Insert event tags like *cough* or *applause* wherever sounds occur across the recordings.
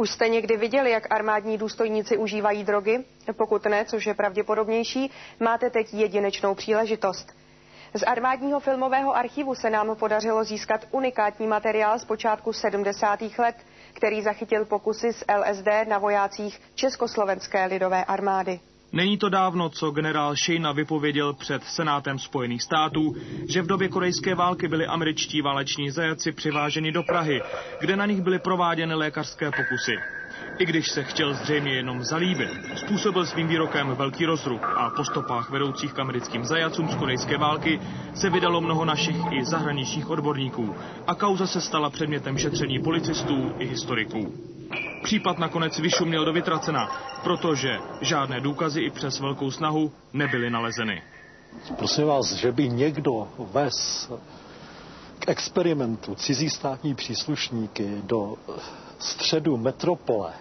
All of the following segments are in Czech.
Už jste někdy viděli, jak armádní důstojníci užívají drogy? Pokud ne, což je pravděpodobnější, máte teď jedinečnou příležitost. Z armádního filmového archivu se nám podařilo získat unikátní materiál z počátku 70. let, který zachytil pokusy z LSD na vojácích Československé lidové armády. Není to dávno, co generál Shane vypověděl před Senátem Spojených států, že v době korejské války byli američtí váleční zajaci přiváženi do Prahy, kde na nich byly prováděny lékařské pokusy. I když se chtěl zřejmě jenom zalíbit, způsobil svým výrokem velký rozruch a po stopách vedoucích k americkým zajacům z korejské války se vydalo mnoho našich i zahraničních odborníků a kauza se stala předmětem šetření policistů i historiků. Případ nakonec vyšuměl do vytracena, protože žádné důkazy i přes velkou snahu nebyly nalezeny. Prosím vás, že by někdo ves k experimentu cizí státní příslušníky do středu metropole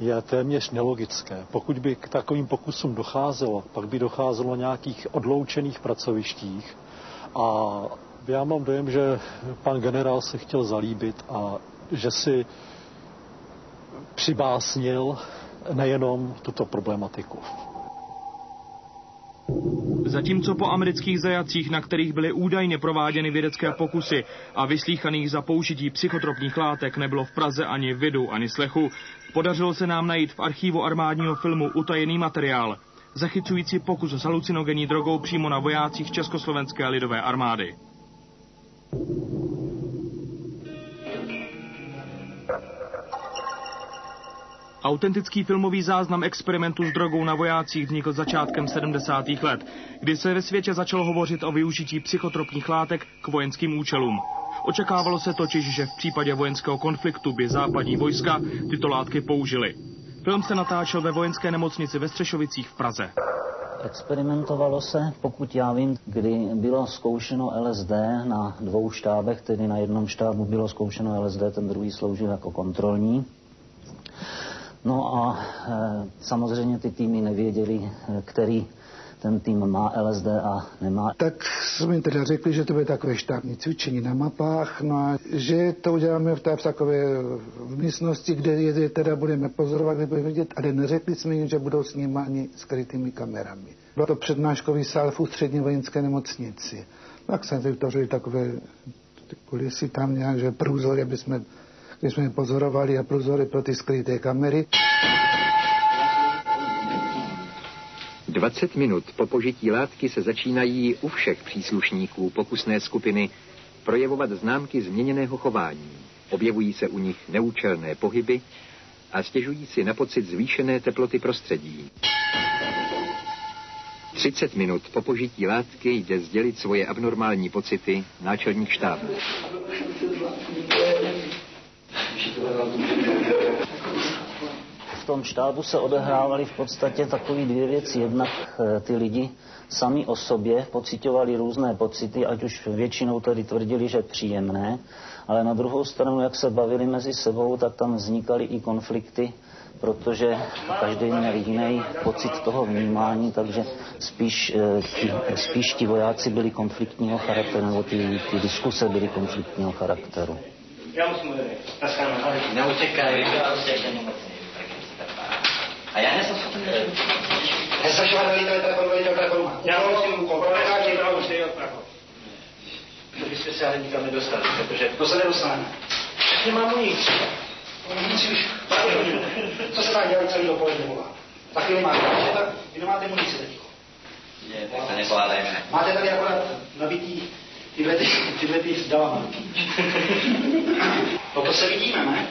je téměř nelogické. Pokud by k takovým pokusům docházelo, pak by docházelo nějakých odloučených pracovištích a já mám dojem, že pan generál se chtěl zalíbit a že si přibásnil nejenom tuto problematiku. Zatímco po amerických zajacích, na kterých byly údajně prováděny vědecké pokusy a vyslíchaných za použití psychotropních látek nebylo v Praze ani vidu, ani slechu, podařilo se nám najít v archívu armádního filmu utajený materiál, zachycující pokus s halucinogenní drogou přímo na vojácích Československé lidové armády. Autentický filmový záznam experimentu s drogou na vojácích vznikl začátkem 70. let, kdy se ve světě začalo hovořit o využití psychotropních látek k vojenským účelům. Očekávalo se totiž, že v případě vojenského konfliktu by západní vojska tyto látky použily. Film se natáčel ve vojenské nemocnici ve Střešovicích v Praze. Experimentovalo se, pokud já vím, kdy bylo zkoušeno LSD na dvou štábech, tedy na jednom štábu bylo zkoušeno LSD, ten druhý sloužil jako kontrolní. No a e, samozřejmě ty týmy nevěděli, e, který ten tým má LSD a nemá. Tak jsme teda řekli, že to bude takové štábní cvičení na mapách, no a že to uděláme v takové v místnosti, kde je teda budeme pozorovat, kde vidět, ale neřekli jsme jim, že budou snímáni skrytými kamerami. Byl to přednáškový sál v ústřední vojenské nemocnici. Tak jsme vytvořili takové kulisy tam nějak, že průzory, aby jsme kde jsme pozorovali a prozory pro ty skryté kamery. 20 minut po požití látky se začínají u všech příslušníků pokusné skupiny projevovat známky změněného chování. Objevují se u nich neúčelné pohyby a stěžují si na pocit zvýšené teploty prostředí. 30 minut po požití látky jde sdělit svoje abnormální pocity náčelník štábu. V tom štábu se odehrávaly v podstatě takové dvě věci. Jednak eh, ty lidi sami o sobě pocitovali různé pocity, ať už většinou tady tvrdili, že příjemné, ale na druhou stranu, jak se bavili mezi sebou, tak tam vznikaly i konflikty, protože každý měl jiný pocit toho vnímání, takže spíš, eh, ti, spíš ti vojáci byli konfliktního charakteru, nebo ty, ty diskuse byly konfliktního charakteru. Já musím odejít. Neutěkaj. A já nejsem schopen Nezažívat velitele telefonu, velitel telefonu. Já musím. Proletáč je bravo, už od Prahu. To byste se ale nikam nedostali, protože to se nedostane. Nemám nic. Nic Co se tam dělá celý dopoledne volá? Taky nemáte. Vy nemáte munici teď. Je, tak to nezvládajme. Máte tady akorát nabitý tyhle, ty, tyhle ty dávám. *laughs* no to se vidíme, ne?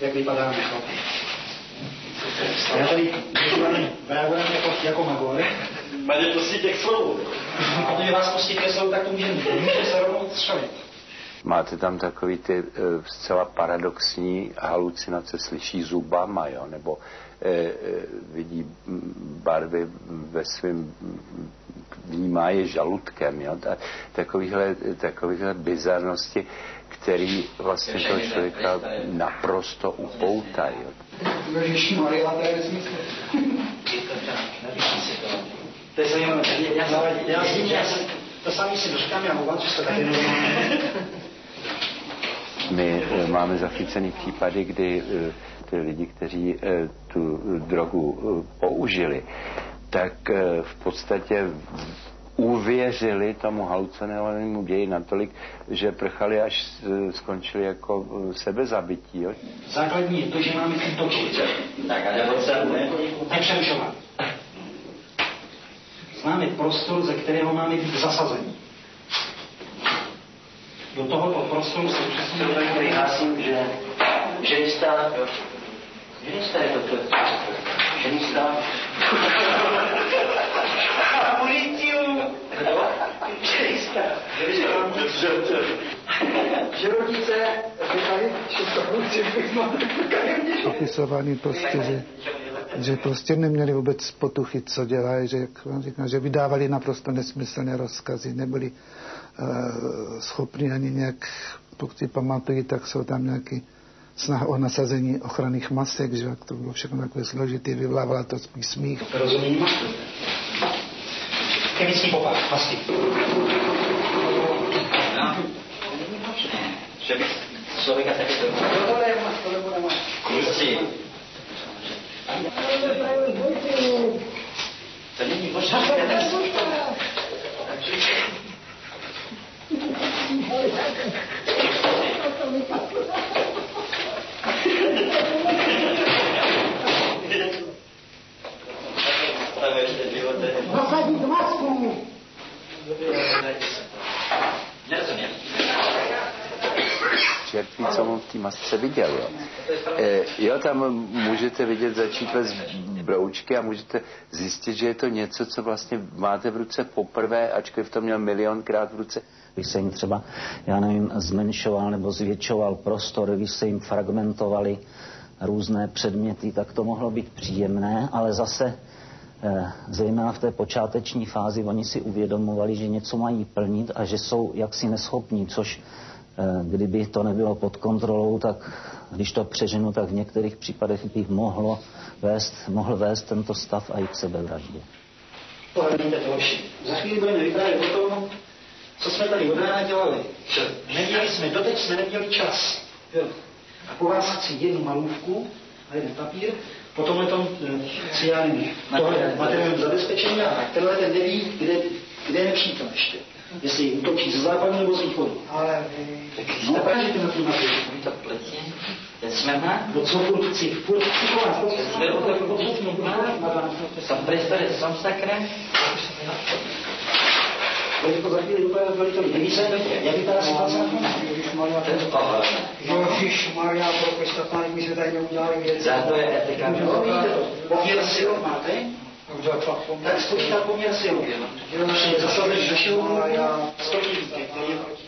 Jak vypadáme chlapi. Já tady reagujeme jako, jako magor. Máte prostě těch slov. A když vás pustí ke slovu, tak to může, může se rovnou střelit. Máte tam takový ty uh, zcela paradoxní halucinace, slyší zubama, jo? nebo e, e, vidí barvy ve svém vnímá je žaludkem. Jo? Ta, takovýhle, takovýhle bizarnosti, který vlastně toho člověka naprosto upoutají. To je zajímavé. Já, já, já, já, to samý si doříkám, já mluvám, že jste taky My eh, máme zachycený případy, kdy eh, ty lidi, kteří tu drogu použili, tak v podstatě uvěřili tomu halucinovanému ději natolik, že prchali, až skončili jako sebezabití. Jo? Základní je to, že máme tento Tak, ale potřebujeme nepřerušovat. Máme prostor, ze kterého máme být zasazení. Do tohoto prostoru se přesně tady hlásím, že ženista, ženista je to, to ženista, že rodiče Popisovaný prostě, že, že prostě neměli vůbec potuchy, co dělají, že, jak vám říkám, že vydávali naprosto nesmyslné rozkazy, nebyli schopni ani nějak, pokud si pamatují, tak jsou tam nějaký snaha o nasazení ochranných masek, že to bylo všechno takové složitý, vyvlávala to spíš smích. Rozumím? Chemický popad, masky. Že by člověka taky to... Kluci. Nasadit masku! Nerozumím. Čertví, co on v té masce viděl. Jo. E, jo, tam můžete vidět začítle z broučky a můžete zjistit, že je to něco, co vlastně máte v ruce poprvé, ačkoliv to měl milionkrát v ruce. Když se jim třeba, já nevím, zmenšoval nebo zvětšoval prostor, když se jim fragmentovali různé předměty, tak to mohlo být příjemné, ale zase zejména v té počáteční fázi oni si uvědomovali, že něco mají plnit a že jsou jaksi neschopní, což eh, kdyby to nebylo pod kontrolou, tak když to přeženu, tak v některých případech bych mohlo vést, mohl vést tento stav a i k sebevraždě. Pohledněte to. Za chvíli budeme vyprávět o tom, co jsme tady od rána dělali. Neměli jsme, doteď jsme neměli čas. Jo. A po vás chci jednu malůvku a jeden papír, po tomhle tom, si já nevím, tohle materiální zabezpečení a tenhle ten neví, kde, kde je nepřítel ještě. Jestli útočí ze západu nebo z východu. Ale vy... Napražíte na tu mapu. To je smrná. No co furt chci, furt chci po vás. Sam prestare, sam sakra. Oni to za chvíli úplně velitelí. Nevíte, jak vypadá situace na tom? Ježišmarja, pro Krista, páni, my jsme tady neudělali věci. Za to je etika. No. Poměr sil máte? Tak spočítat poměr sil. Zasazeš do šilu, stotíky, který je proti.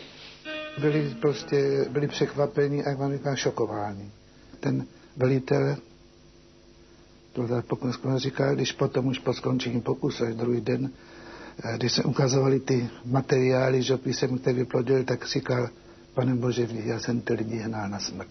Byli prostě, byli překvapeni a jak vám říkám, šokováni. Ten velitel, to tak pokus říká, když potom už po skončení pokusu, až druhý den, když se ukazovali ty materiály, že jsem který vyplodil, tak říkal, pane Bože, já jsem ty lidi hnal na smrt.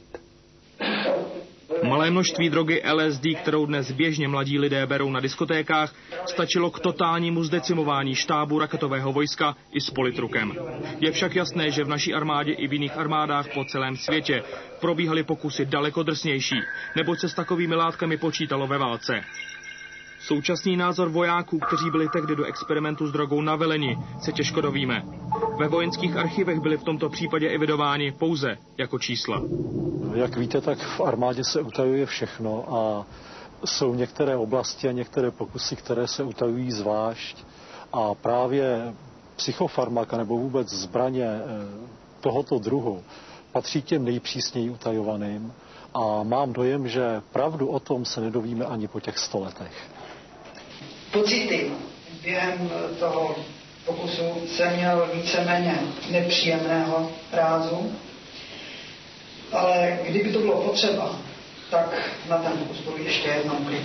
Malé množství drogy LSD, kterou dnes běžně mladí lidé berou na diskotékách, stačilo k totálnímu zdecimování štábu raketového vojska i s politrukem. Je však jasné, že v naší armádě i v jiných armádách po celém světě probíhaly pokusy daleko drsnější, neboť se s takovými látkami počítalo ve válce. Současný názor vojáků, kteří byli tehdy do experimentu s drogou naveleni, se těžko dovíme. Ve vojenských archivech byly v tomto případě evidováni pouze jako čísla. Jak víte, tak v armádě se utajuje všechno a jsou některé oblasti a některé pokusy, které se utajují zvlášť. A právě psychofarmaka nebo vůbec zbraně eh, tohoto druhu patří těm nejpřísněji utajovaným a mám dojem, že pravdu o tom se nedovíme ani po těch sto letech. Pocity během toho pokusu jsem měl víceméně nepříjemného rázu, ale kdyby to bylo potřeba, tak na ten pokus budu ještě jednou klid.